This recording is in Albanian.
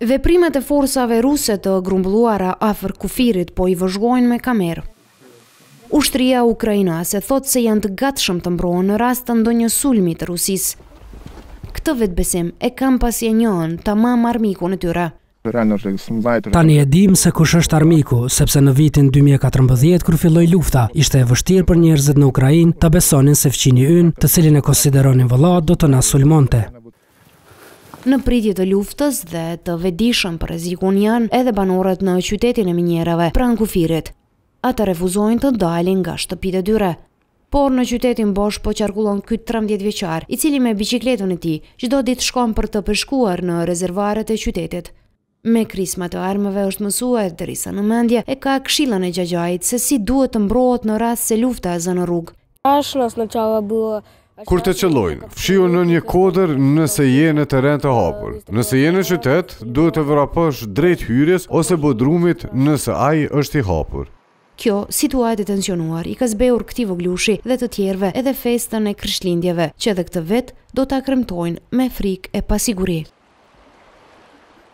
Veprimet e forcave ruse të grumbulluara afër kufirit po i vëzhgojnë me kamerë. Ushtria ukrainase thotë se janë të gatshëm të mbrohen në rast të ndonjë sulmi të Rusisë. Këtë vetëbesim e kanë pasi e njohën tamam armikun e tyre. Tani e dimë se kush është armiku, sepse në vitin dy mijë e katërmbëdhjetë kur filloi lufta, ishte e vështirë për njerëzit në Ukrainë ta besonin se fqinji ynë, të cilin e konsideronin vëlla, do të na sulmonte. Në pritje të luftës dhe të vetëdijshëm për rrezikun janë edhe banorët në qytetin e minierave, pranë kufirit. Ata refuzojnë të dalin nga shtëpitë e tyre. Por në qytetin bosh po qarkullon ky trembëdhjetë vjeçar, i cili me biçikletën e tij, çdo ditë shkon për të peshkuar në rezervoarët e qytetit. Me krisma të armëve është mësuar, derisa në mendje e ka këshillën e xhaxhait se si duhet të mbrohet në rast se lufta e zë në rrugë. Kur të qëllojnë, fshihu nën një kodër nëse je në terren të hapur. Nëse je në qytet, duhet të vraposh drejt hyrjes ose bodrumit nëse ai është i hapur. Kjo situatë e tensionuar i ka zbehur këtij voglushi dhe të tjerëve edhe festën e Krishtlindjeve, që edhe këtë vit do ta kremtojnë me frikë e pasiguri.